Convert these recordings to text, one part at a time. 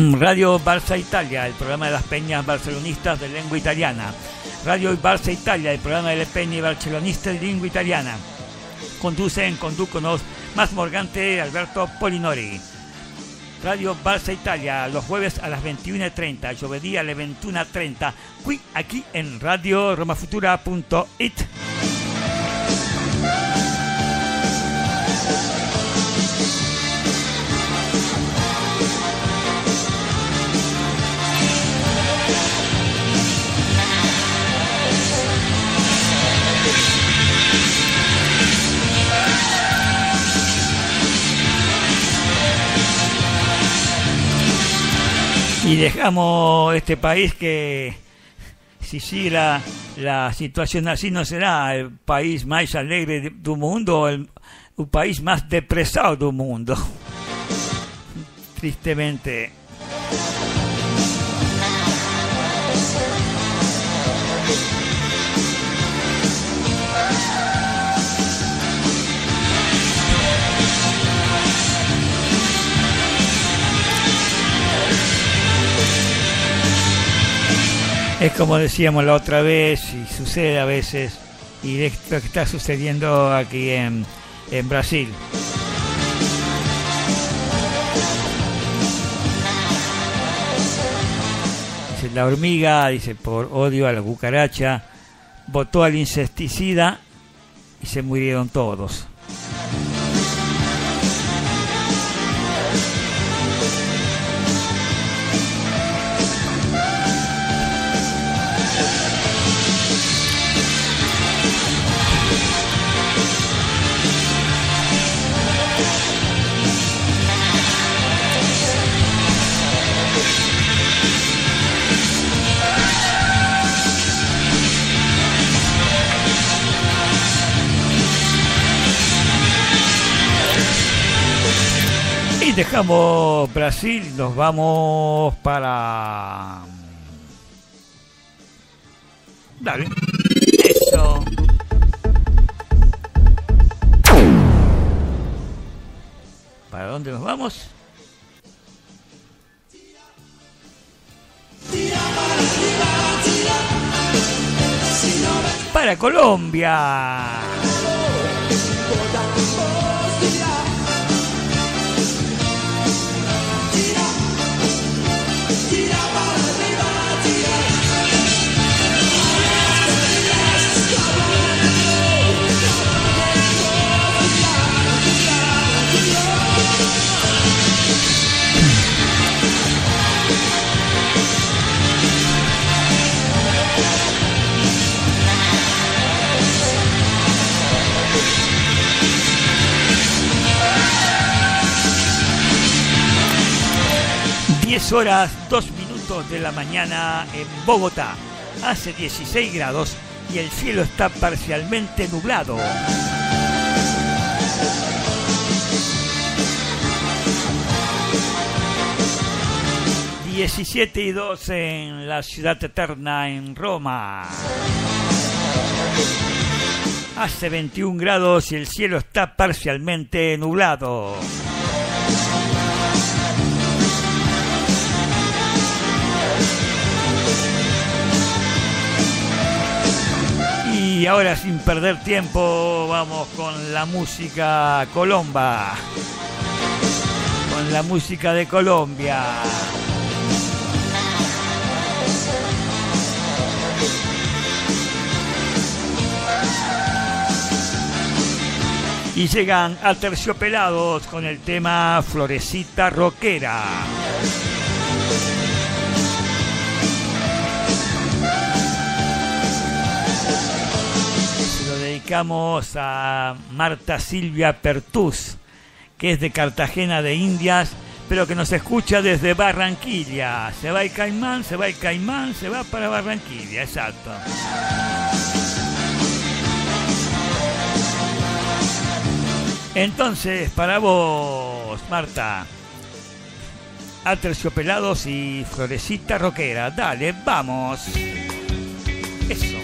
Mm, Radio Barça Italia, el programa de las peñas barcelonistas de lengua italiana. Radio Barça Italia, el programa de las peñas barcelonistas de lengua italiana. Conducen, condúconos Más Morgante Alberto Polinori. Radio Barça Italia, los jueves a las 21.30, giovedì alle 21.30, qui aquí en Radio romafutura.it. Y dejamos este país que, si sigue la, la situación así, no será el país más alegre del mundo, el, el país más depresado del mundo. Tristemente. Es como decíamos la otra vez, y sucede a veces, y esto que está sucediendo aquí en, en Brasil. Dice, la hormiga, dice, por odio a la cucaracha, votó al insecticida y se murieron todos. Dejamos Brasil, nos vamos para... Dale. ¿Para dónde nos vamos? Para Colombia. Horas 2 minutos de la mañana en Bogotá. Hace 16 grados y el cielo está parcialmente nublado. Diecisiete y 2 en la ciudad eterna en Roma. Hace 21 grados y el cielo está parcialmente nublado. Y ahora sin perder tiempo vamos con la música colomba. Con la música de Colombia. Y llegan a Terciopelados con el tema Florecita Roquera. A Marta Silvia Pertús, que es de Cartagena de Indias, pero que nos escucha desde Barranquilla. Se va el Caimán, se va el Caimán, se va para Barranquilla, exacto. Entonces, para vos, Marta, Aterciopelados y Florecita Roquera, dale, vamos. Eso.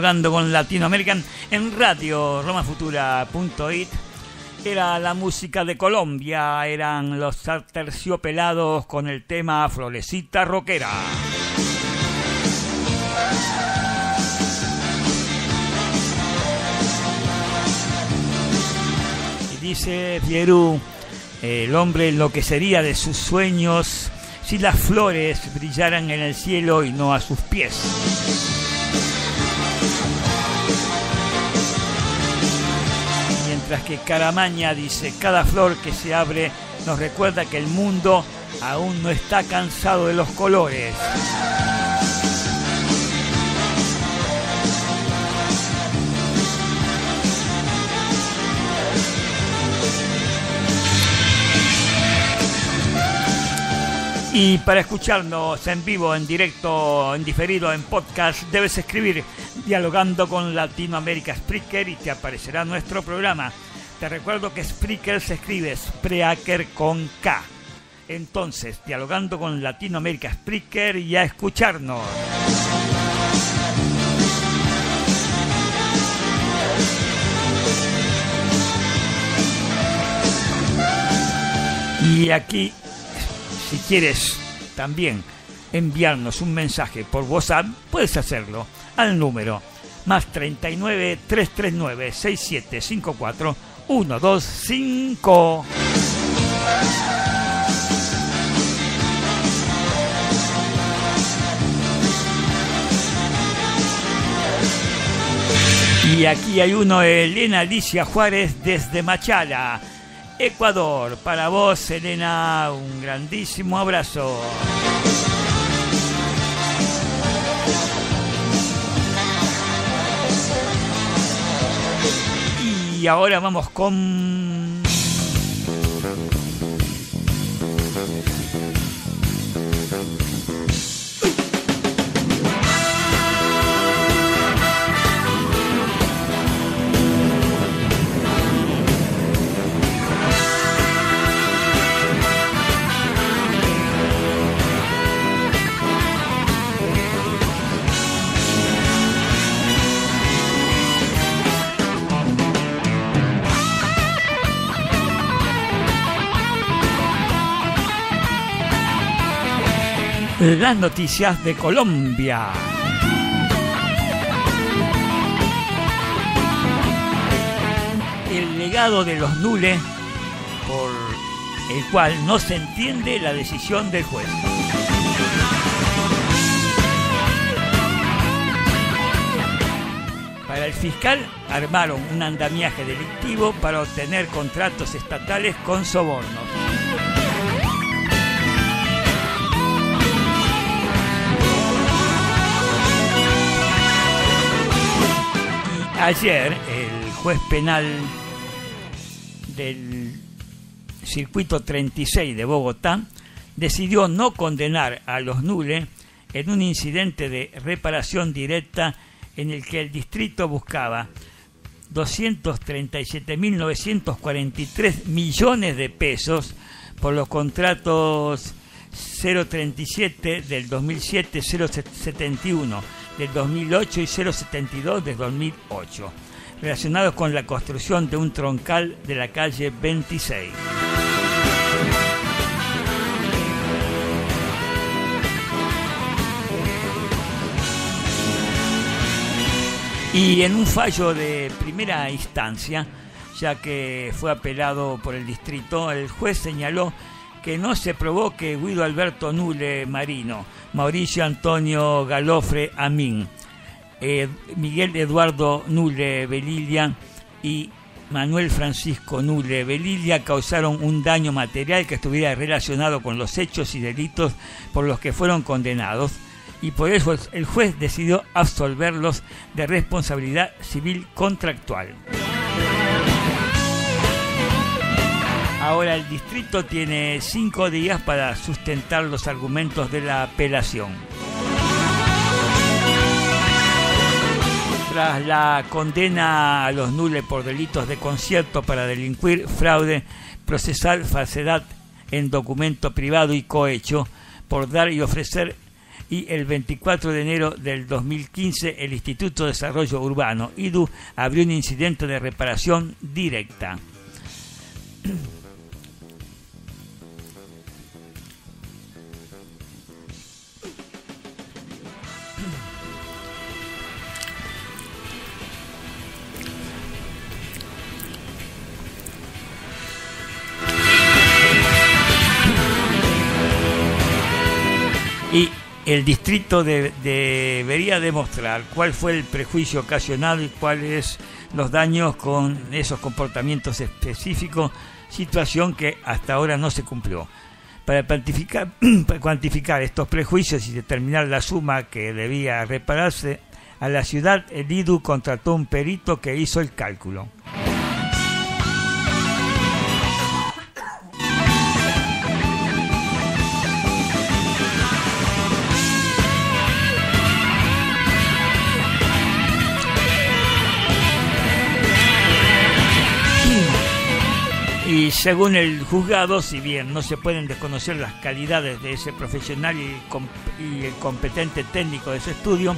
Dialogando con Latinoamérica en radio romafutura.it. Era la música de Colombia, eran los terciopelados con el tema Florecita Roquera. Y dice Fierú, el hombre lo que sería de sus sueños si las flores brillaran en el cielo y no a sus pies. Mientras que Caramaña dice, cada flor que se abre nos recuerda que el mundo aún no está cansado de los colores. Y para escucharnos en vivo, en directo, en diferido, en podcast, debes escribir dialogando con Latinoamérica Spreaker y te aparecerá nuestro programa. Te recuerdo que Spreaker se escribe Spreaker con K. Entonces, dialogando con Latinoamérica Spreaker y a escucharnos. Y aquí si quieres también enviarnos un mensaje por WhatsApp, puedes hacerlo al número más 39 339 6754 125. Y aquí hay uno, Elena Alicia Juárez desde Machala. Ecuador. Para vos, Elena, un grandísimo abrazo. Y ahora vamos con las noticias de Colombia. El legado de los nules por el cual no se entiende la decisión del juez. Para el fiscal armaron un andamiaje delictivo para obtener contratos estatales con sobornos. Ayer el juez penal del circuito 36 de Bogotá decidió no condenar a los nules en un incidente de reparación directa en el que el distrito buscaba 237.943 millones de pesos por los contratos 037 del 2007, 071 del 2008 y 072 del 2008, relacionados con la construcción de un troncal de la calle 26. Y en un fallo de primera instancia, ya que fue apelado por el distrito, el juez señaló que no se probó que Guido Alberto Nule Marino, Mauricio Antonio Galofre Amín, eh, Miguel Eduardo Nule Belilia y Manuel Francisco Nule Belilia causaron un daño material que estuviera relacionado con los hechos y delitos por los que fueron condenados y por eso el juez decidió absolverlos de responsabilidad civil contractual. Ahora el distrito tiene cinco días para sustentar los argumentos de la apelación. Tras la condena a los nules por delitos de concierto para delinquir, fraude, procesal, falsedad en documento privado y cohecho, por dar y ofrecer y el 24 de enero del 2015 el Instituto de Desarrollo Urbano, IDU, abrió un incidente de reparación directa. El distrito debería demostrar cuál fue el prejuicio ocasionado y cuáles los daños con esos comportamientos específicos, situación que hasta ahora no se cumplió. Para cuantificar, para cuantificar estos prejuicios y determinar la suma que debía repararse, a la ciudad el IDU contrató un perito que hizo el cálculo. Y según el juzgado, si bien no se pueden desconocer las calidades de ese profesional y, el competente técnico de ese estudio,